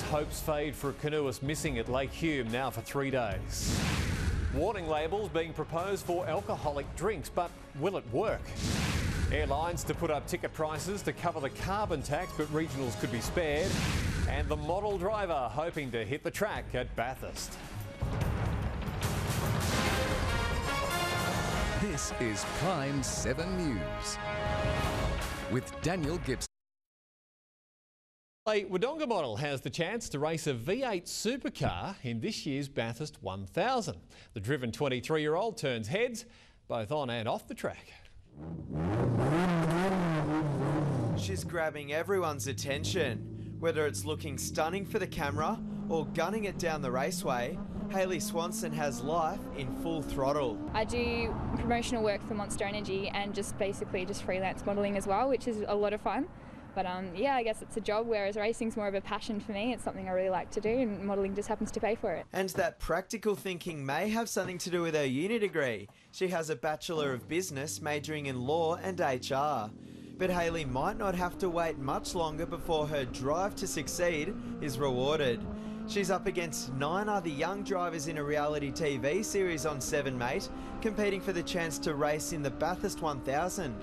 as hopes fade for a canoeist missing at Lake Hume now for three days. Warning labels being proposed for alcoholic drinks, but will it work? Airlines to put up ticket prices to cover the carbon tax, but regionals could be spared. And the model driver hoping to hit the track at Bathurst. This is Prime 7 News with Daniel Gibson. A Wodonga model has the chance to race a V8 supercar in this year's Bathurst 1000. The driven 23 year old turns heads both on and off the track. She's grabbing everyone's attention. Whether it's looking stunning for the camera or gunning it down the raceway, Hayley Swanson has life in full throttle. I do promotional work for Monster Energy and just basically just freelance modelling as well, which is a lot of fun. But um, yeah, I guess it's a job, whereas racing's more of a passion for me. It's something I really like to do, and modelling just happens to pay for it. And that practical thinking may have something to do with her uni degree. She has a Bachelor of Business majoring in law and HR. But Hayley might not have to wait much longer before her drive to succeed is rewarded. She's up against nine other young drivers in a reality TV series on 7 Mate, competing for the chance to race in the Bathurst 1000.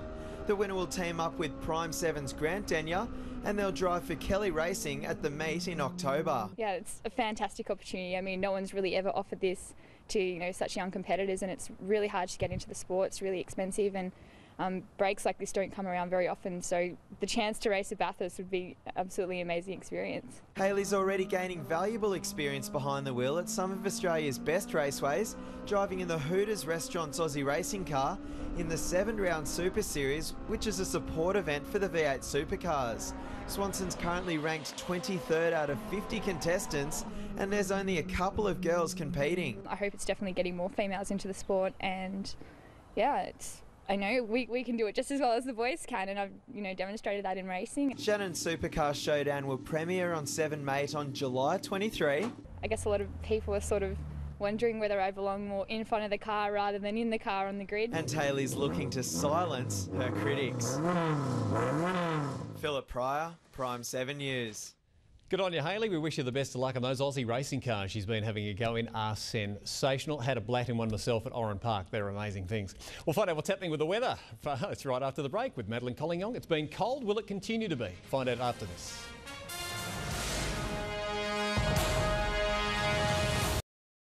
The winner will team up with Prime 7's Grant Denyer and they'll drive for Kelly Racing at the meet in October. Yeah, it's a fantastic opportunity. I mean, no one's really ever offered this to you know such young competitors, and it's really hard to get into the sport. It's really expensive, and um, breaks like this don't come around very often, so the chance to race at Bathurst would be absolutely amazing experience. Hayley's already gaining valuable experience behind the wheel at some of Australia's best raceways, driving in the Hooters Restaurants Aussie racing car in the seven round Super Series, which is a support event for the V8 supercars. Swanson's currently ranked 23rd out of 50 contestants, and there's only a couple of girls competing. I hope it's definitely getting more females into the sport, and yeah, it's I know we, we can do it just as well as the boys can, and I've you know demonstrated that in racing. Shannon Supercar Showdown will premiere on 7 Mate on July 23. I guess a lot of people are sort of wondering whether I belong more in front of the car rather than in the car on the grid. And Hayley's looking to silence her critics. Philip Pryor, Prime 7 News. Good on you, Hayley. We wish you the best of luck on those Aussie racing cars she's been having a go in are sensational. Had a black in one myself at Oran Park. They're amazing things. We'll find out what's happening with the weather. It's right after the break with Madeline Collignon. It's been cold. Will it continue to be? Find out after this.